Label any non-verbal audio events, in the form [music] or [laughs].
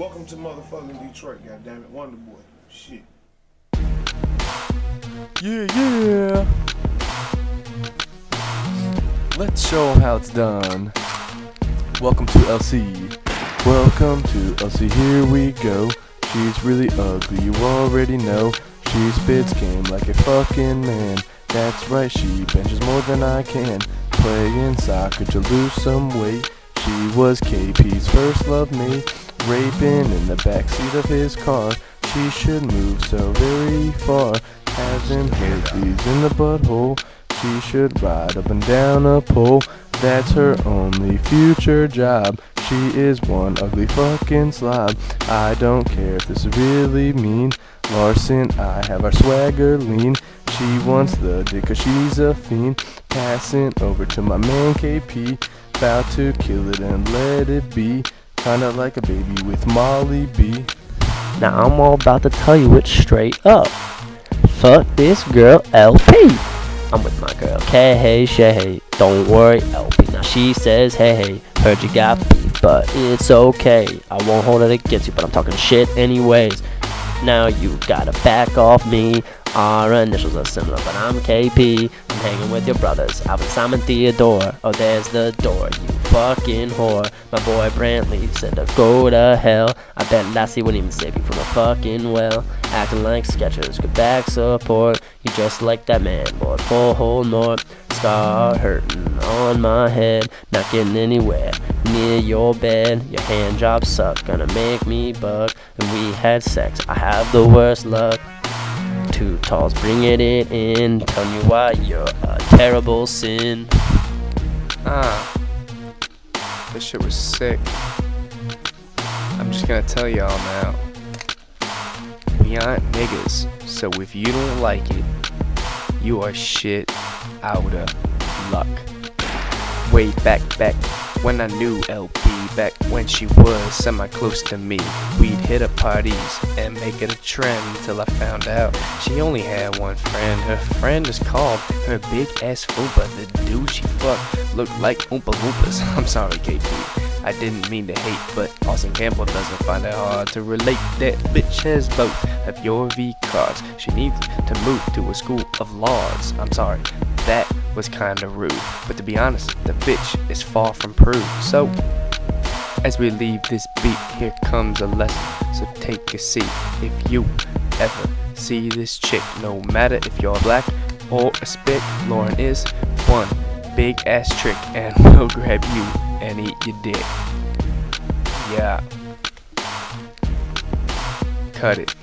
Welcome to motherfucking Detroit, goddammit. Wonder Boy. Shit. Yeah, yeah. Let's show 'em how it's done. Welcome to LC. Welcome to LC. Here we go. She's really ugly, you already know. She spits game like a fucking man. That's right, she benches more than I can. Playing soccer to lose some weight. She was KP's first love mate. Raping in the backseat of his car. She should move so very far. Having herpes in the butthole. She should ride up and down a pole. That's her only future job. She is one ugly fucking slob. I don't care if this is really mean. Larson, I have our swagger lean. She wants the dick cause she's a fiend. Passing over to my man KP. About to kill it and let it be. Kinda like a baby with Molly B. Now I'm all about to tell you it straight up. Fuck this girl LP. I'm with my girl K hey Shay. Don't worry LP. Now she says hey hey. Heard you got beef, but it's okay. I won't hold it against you, but I'm talking shit anyways. Now you gotta back off me. Our initials are similar, but I'm KP. I'm hanging with your brothers, Alvin Simon Theodore. Oh, there's the door, you fucking whore. My boy Brantley said to go to hell. I bet Lassie wouldn't even save you from a fucking well. Acting like Skechers, good back support. You just like that man, boy, full whole north. Scar hurting on my head, not getting anywhere near your bed. Your hand job suck, gonna make me buck. And we had sex, I have the worst luck. Two talls bringing it in, telling you why you're a terrible sin. Ah, this shit was sick. I'm just gonna tell y'all now. We aren't niggas, so if you don't like it, you are shit out of luck. Way back, back when I knew LP, back when she was semi close to me. We'd hit up parties and make it a trend till I found out she only had one friend. Her friend is called her big ass fupa. The dude she fucked looked like Oompa Loompas. [laughs] I'm sorry, KP. I didn't mean to hate, but Austin Campbell doesn't find it hard to relate. That bitch has both of your V cards. She needs to move to a school of laws. I'm sorry, that was kinda rude. But to be honest, the bitch is far from prude. So, as we leave this beat, here comes a lesson. So take a seat if you ever see this chick. No matter if you're black or a spick, Lauren is one big ass trick and [laughs] will grab you and eat your dick. Yeah. Cut it.